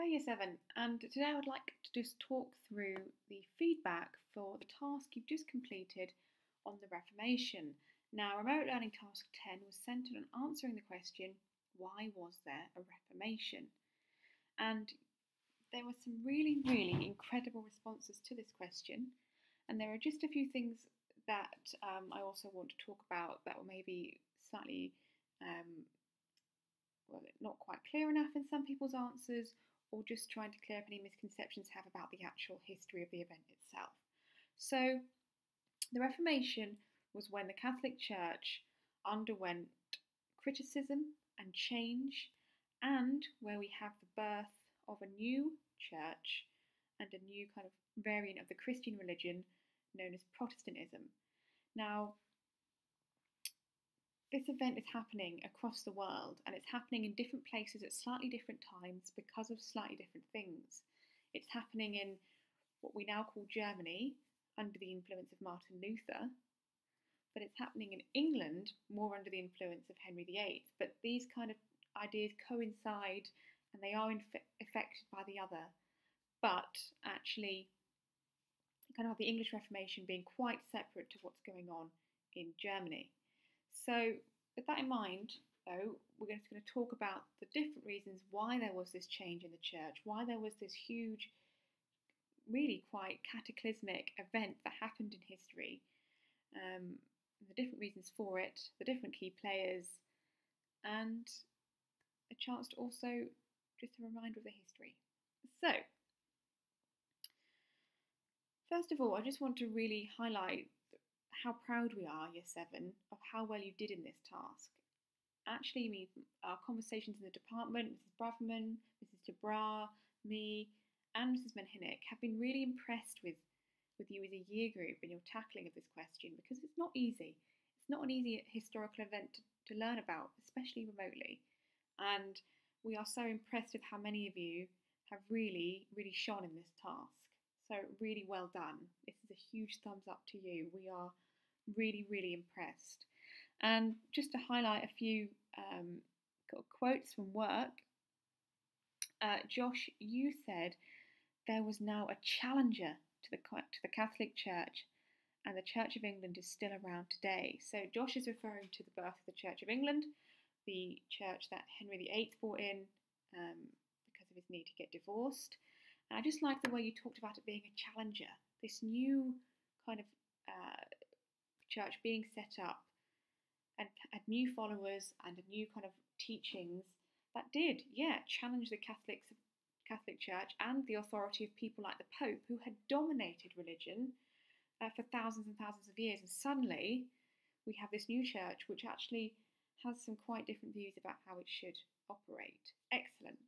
Hello, Year 7, and today I would like to just talk through the feedback for the task you've just completed on the Reformation. Now, Remote Learning Task 10 was centred on answering the question, why was there a Reformation? And there were some really, really incredible responses to this question, and there are just a few things that um, I also want to talk about that were maybe slightly um, well, not quite clear enough in some people's answers, or just trying to clear up any misconceptions have about the actual history of the event itself. So, the Reformation was when the Catholic Church underwent criticism and change, and where we have the birth of a new church and a new kind of variant of the Christian religion known as Protestantism. Now, this event is happening across the world and it's happening in different places at slightly different times because of slightly different things. It's happening in what we now call Germany under the influence of Martin Luther, but it's happening in England more under the influence of Henry VIII. But these kind of ideas coincide and they are inf- affected by the other. But actually, kind of the English Reformation being quite separate to what's going on in Germany. So, with that in mind, though, we're just going to talk about the different reasons why there was this change in the church, why there was this huge, really quite cataclysmic event that happened in history, um, the different reasons for it, the different key players, and a chance to also just a reminder of the history. So, first of all, I just want to really highlight how proud we are, Year 7, of how well you did in this task. Actually, our conversations in the department, Mrs. Braverman, Mrs. DeBra, me, and Mrs. Menhinnick have been really impressed with, with you as a year group in your tackling of this question because it's not easy. It's not an easy historical event to, to learn about, especially remotely. And we are so impressed with how many of you have really, really shone in this task. So, really well done. This is a huge thumbs up to you. We are really, really impressed. And just to highlight a few um, quotes from work, uh, Josh, you said there was now a challenger to the to the Catholic Church, and the Church of England is still around today. So Josh is referring to the birth of the Church of England, the church that Henry VIII brought in um, because of his need to get divorced. And I just like the way you talked about it being a challenger, this new kind of uh, church being set up and had new followers and a new kind of teachings that did, yeah, challenge the Catholics, Catholic Church and the authority of people like the Pope who had dominated religion uh, for thousands and thousands of years. And suddenly we have this new church which actually has some quite different views about how it should operate. Excellent.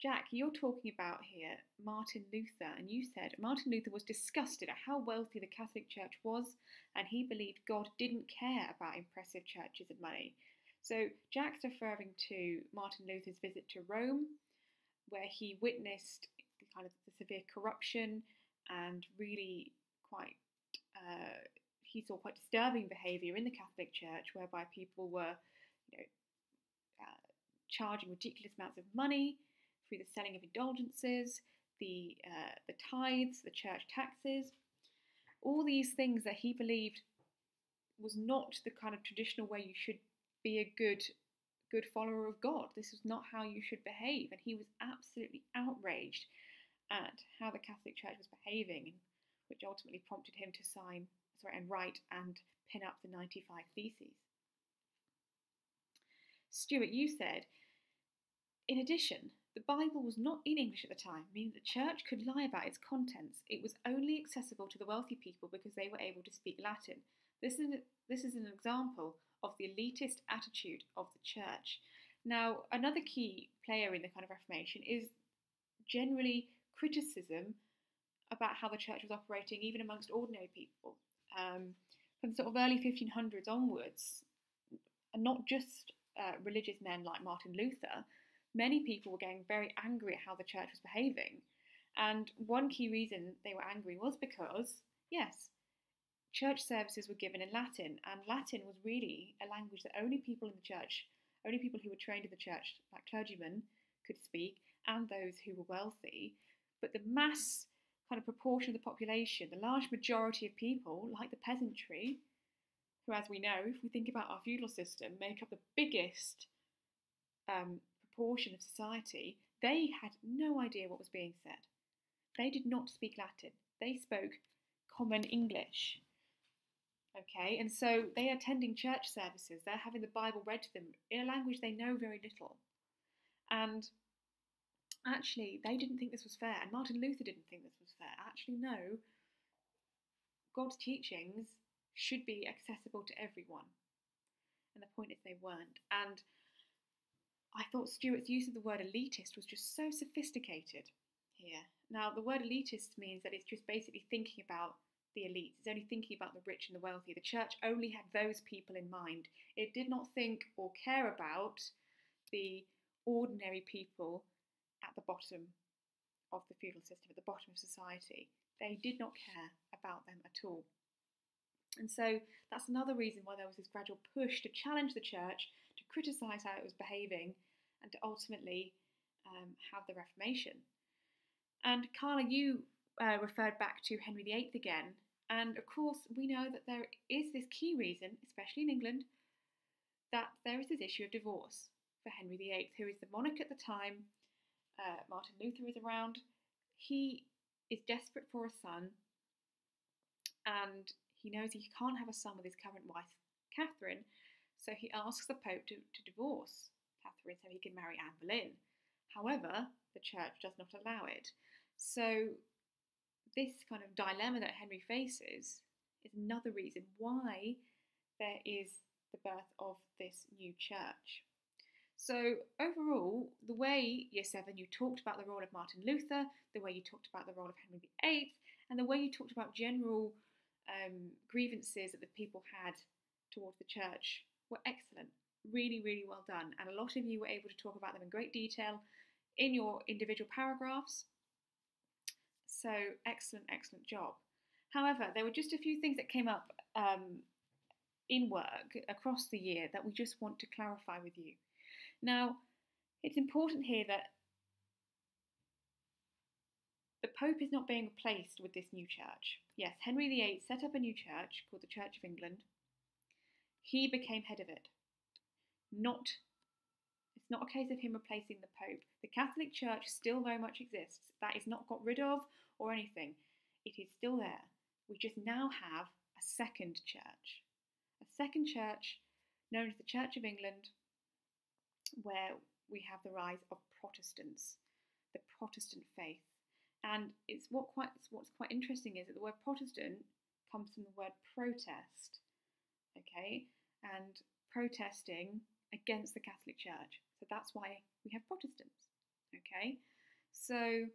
Jack, you're talking about here Martin Luther, and you said Martin Luther was disgusted at how wealthy the Catholic Church was, and he believed God didn't care about impressive churches and money. So Jack's referring to Martin Luther's visit to Rome, where he witnessed kind of the severe corruption and really quite uh, he saw quite disturbing behaviour in the Catholic Church, whereby people were, you know, uh, charging ridiculous amounts of money through the selling of indulgences, the, uh, the tithes, the church taxes, all these things that he believed was not the kind of traditional way you should be a good good follower of God. This was not how you should behave, and he was absolutely outraged at how the Catholic Church was behaving, which ultimately prompted him to sign, sorry, and write and pin up the 95 Theses. Stuart, you said, in addition, the Bible was not in English at the time, meaning the church could lie about its contents. It was only accessible to the wealthy people because they were able to speak Latin. This is, this is an example of the elitist attitude of the church. Now, another key player in the kind of Reformation is generally criticism about how the church was operating, even amongst ordinary people. Um, from sort of early 1500s onwards, and not just uh, religious men like Martin Luther, many people were getting very angry at how the church was behaving. And one key reason they were angry was because, yes, church services were given in Latin, and Latin was really a language that only people in the church, only people who were trained in the church, like clergymen, could speak and those who were wealthy, but the mass kind of proportion of the population, the large majority of people, like the peasantry, who, as we know, if we think about our feudal system, make up the biggest um, proportion of society, they had no idea what was being said. They did not speak Latin. They spoke common English. Okay, and so they are attending church services, they're having the Bible read to them in a language they know very little. And actually, they didn't think this was fair, and Martin Luther didn't think this was fair. Actually, no, God's teachings should be accessible to everyone. And the point is, they weren't. And I thought Stuart's use of the word elitist was just so sophisticated here. Now, the word elitist means that it's just basically thinking about the elites. It's only thinking about the rich and the wealthy. The church only had those people in mind. It did not think or care about the ordinary people at the bottom of the feudal system, at the bottom of society. They did not care about them at all. And so that's another reason why there was this gradual push to challenge the church, criticise how it was behaving, and to ultimately um, have the Reformation. And Carla, you uh, referred back to Henry VIII again, and of course, we know that there is this key reason, especially in England, that there is this issue of divorce for Henry VIII, who is the monarch at the time. Uh, Martin Luther is around. He is desperate for a son, and he knows he can't have a son with his current wife, Catherine, so he asks the Pope to, to divorce Catherine so he can marry Anne Boleyn. However, the church does not allow it. So this kind of dilemma that Henry faces is another reason why there is the birth of this new church. So, overall, the way, year seven, you talked about the role of Martin Luther, the way you talked about the role of Henry VIII, and the way you talked about general um, grievances that the people had towards the church were excellent. Really, really well done. And a lot of you were able to talk about them in great detail in your individual paragraphs. So, excellent, excellent job. However, there were just a few things that came up um, in work across the year that we just want to clarify with you. Now, it's important here that the Pope is not being replaced with this new church. Yes, Henry VIII set up a new church called the Church of England. He became head of it. Not it's not a case of him replacing the Pope. The Catholic Church still very much exists. That is not got rid of or anything. It is still there. We just now have a second church. A second church known as the Church of England, where we have the rise of Protestants, the Protestant faith. And it's what quite what's quite interesting is that the word Protestant comes from the word protest. Okay? And protesting against the Catholic Church. So that's why we have Protestants. Okay? So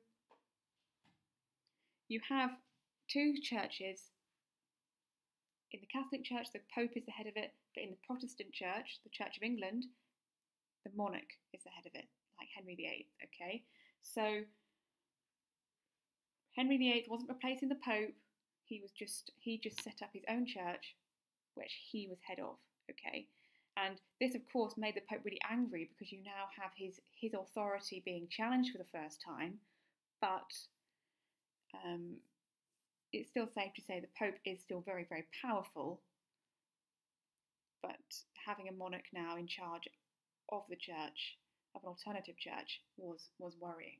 you have two churches. In the Catholic Church, the Pope is the head of it, but in the Protestant Church, the Church of England, the monarch is the head of it, like Henry VIII. Okay, so Henry VIII wasn't replacing the Pope. He was just he just set up his own church, which he was head of. Okay, and this, of course, made the Pope really angry because you now have his his authority being challenged for the first time, but um, it's still safe to say the Pope is still very, very powerful. But having a monarch now in charge of the church, of an alternative church, was was worrying.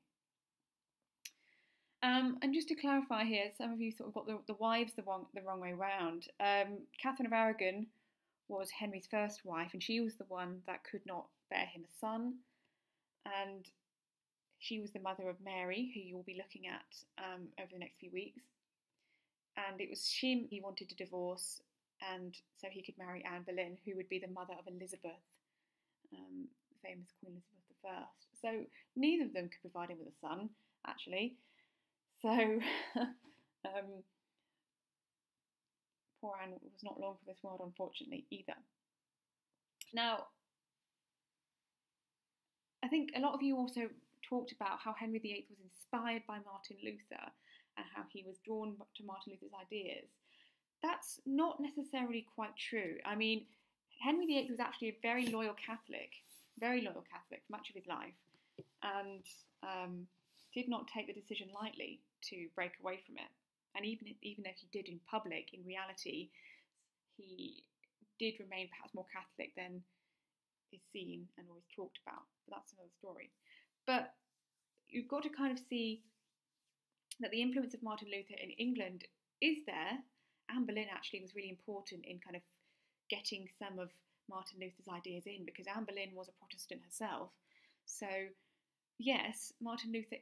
Um, and just to clarify here, some of you sort of got the, the wives the wrong the wrong way round. Um, Catherine of Aragon was Henry's first wife, and she was the one that could not bear him a son. And she was the mother of Mary, who you will be looking at um, over the next few weeks. And it was she he wanted to divorce, and so he could marry Anne Boleyn, who would be the mother of Elizabeth, um, famous Queen Elizabeth I. So neither of them could provide him with a son, actually. So um, poor Anne was not long for this world, unfortunately, either. Now, I think a lot of you also talked about how Henry VIII was inspired by Martin Luther and how he was drawn to Martin Luther's ideas. That's not necessarily quite true. I mean, Henry VIII was actually a very loyal Catholic, very loyal Catholic for much of his life. and um, did not take the decision lightly to break away from it. And even even though he did in public, in reality, he did remain perhaps more Catholic than is seen and always talked about. But that's another story. But you've got to kind of see that the influence of Martin Luther in England is there. Anne Boleyn actually was really important in kind of getting some of Martin Luther's ideas in because Anne Boleyn was a Protestant herself. So, yes, Martin Luther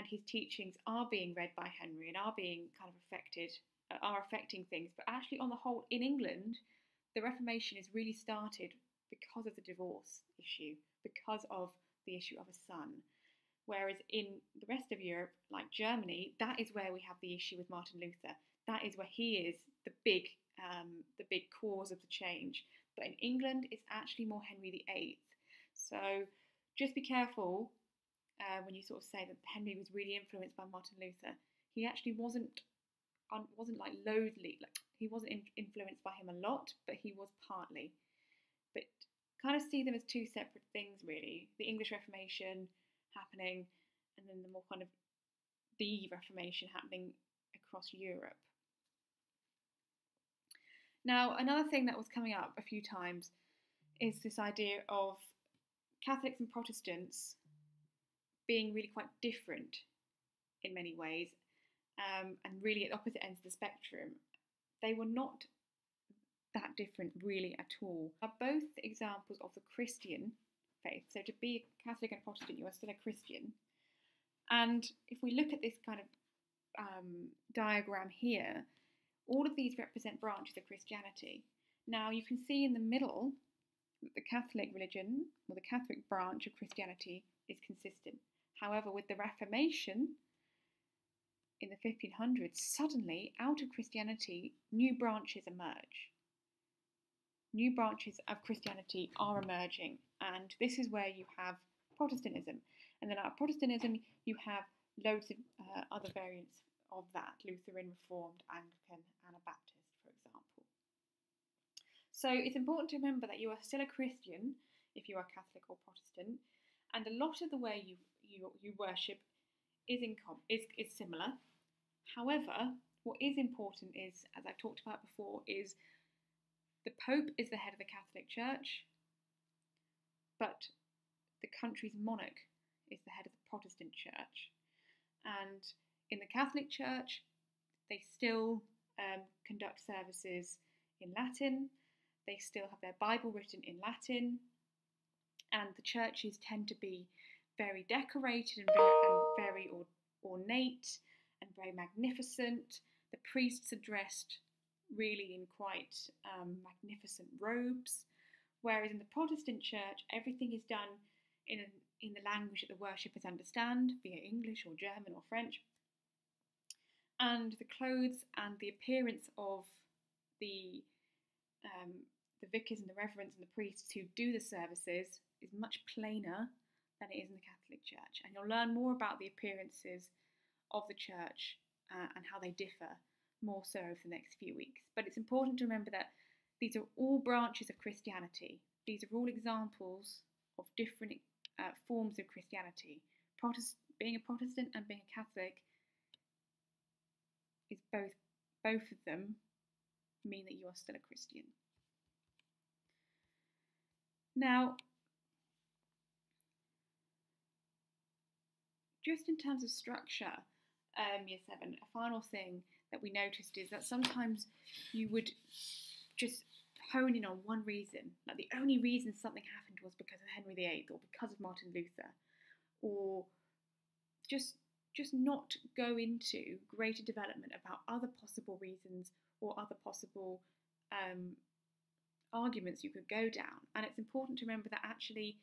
and his teachings are being read by Henry and are being kind of affected, uh, are affecting things. But actually, on the whole, in England, the Reformation is really started because of the divorce issue, because of the issue of a son. Whereas in the rest of Europe, like Germany, that is where we have the issue with Martin Luther. That is where he is the big, um, the big cause of the change. But in England, it's actually more Henry VIII. So just be careful uh, when you sort of say that Henry was really influenced by Martin Luther. He actually wasn't, un, wasn't like loathly, like he wasn't in, influenced by him a lot, but he was partly. But kind of see them as two separate things, really. The English Reformation happening, and then the more kind of the Reformation happening across Europe. Now, another thing that was coming up a few times is this idea of Catholics and Protestants being really quite different in many ways um, and really at opposite ends of the spectrum. They were not that different really at all. Are both examples of the Christian faith. So to be Catholic and Protestant, you are still a Christian. And if we look at this kind of um, diagram here, all of these represent branches of Christianity. Now you can see in the middle that the Catholic religion, or the Catholic branch of Christianity, is consistent. However, with the Reformation in the 1500s, suddenly out of Christianity, new branches emerge. New branches of Christianity are emerging, and this is where you have Protestantism. And then out of Protestantism, you have loads of uh, other variants of that Lutheran, Reformed, Anglican, Anabaptist, for example. So it's important to remember that you are still a Christian if you are Catholic or Protestant, and a lot of the way you you, you worship is in com- is, is similar. However, what is important is, as I've talked about before, is the Pope is the head of the Catholic Church, but the country's monarch is the head of the Protestant Church. And in the Catholic Church, they still um, conduct services in Latin, they still have their Bible written in Latin, and the churches tend to be very decorated and very, and very or, ornate and very magnificent. The priests are dressed really in quite um, magnificent robes, whereas in the Protestant church, everything is done in, a, in the language that the worshippers understand, be it English or German or French and the clothes and the appearance of the um, the vicars and the reverends and the priests who do the services is much plainer than it is in the Catholic Church. And you'll learn more about the appearances of the church uh, and how they differ more so over the next few weeks. But it's important to remember that these are all branches of Christianity. These are all examples of different uh, forms of Christianity. Protest- being a Protestant and being a Catholic is both both of them mean that you are still a Christian. Now, just in terms of structure, um, year seven, a final thing that we noticed is that sometimes you would just hone in on one reason. Like the only reason something happened was because of Henry VIII or because of Martin Luther, or just just not go into greater development about other possible reasons or other possible um, arguments you could go down. And it's important to remember that actually.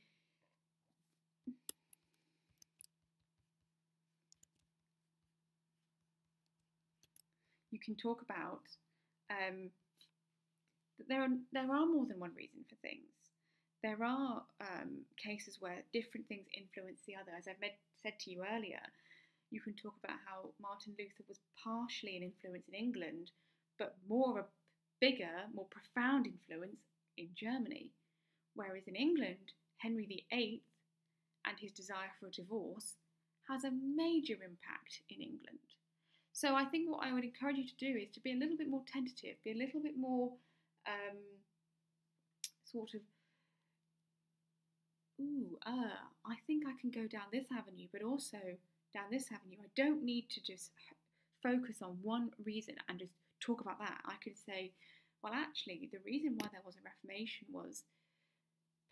You can talk about um, that there are there are more than one reason for things. There are um, cases where different things influence the other, as I've med- said to you earlier you can talk about how Martin Luther was partially an influence in England, but more a bigger, more profound influence in Germany. Whereas in England, Henry VIII and and his desire for a divorce has a major impact in England. So I think what I would encourage you to do is to be a little bit more tentative, be a little bit more um, sort of, ooh, uh, I think I can go down this avenue, but also down this avenue. I don't need to just focus on one reason and just talk about that. I could say, well, actually, the reason why there was a Reformation was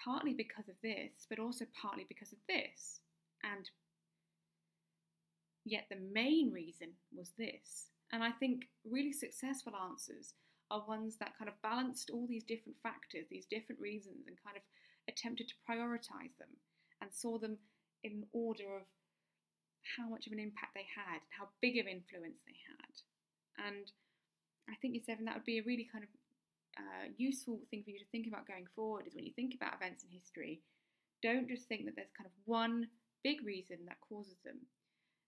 partly because of this, but also partly because of this. And yet the main reason was this. And I think really successful answers are ones that kind of balanced all these different factors, these different reasons, and kind of attempted to prioritize them and saw them in order of how much of an impact they had, how big of influence they had. And I think, year seven, that would be a really kind of uh, useful thing for you to think about going forward is when you think about events in history, don't just think that there's kind of one big reason that causes them.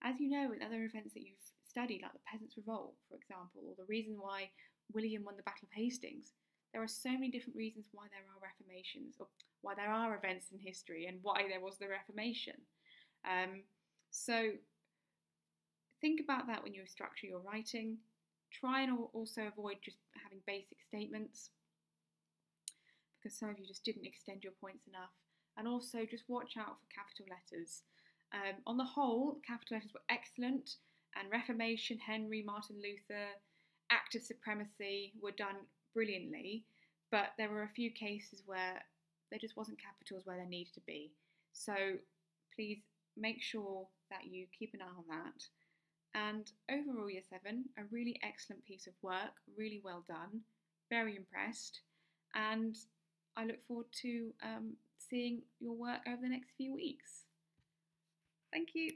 As you know, in other events that you've studied, like the Peasants' Revolt, for example, or the reason why William won the Battle of Hastings, there are so many different reasons why there are reformations, or why there are events in history, and why there was the Reformation. Um, so think about that when you structure your writing. Try and also avoid just having basic statements because some of you just didn't extend your points enough. And also just watch out for capital letters. Um, on the whole, capital letters were excellent, and Reformation, Henry, Martin Luther, Act of Supremacy were done brilliantly, but there were a few cases where there just wasn't capitals where there needed to be. So please make sure that you keep an eye on that. And overall, Year 7, a really excellent piece of work, really well done, very impressed, and I look forward to um, seeing your work over the next few weeks. Thank you.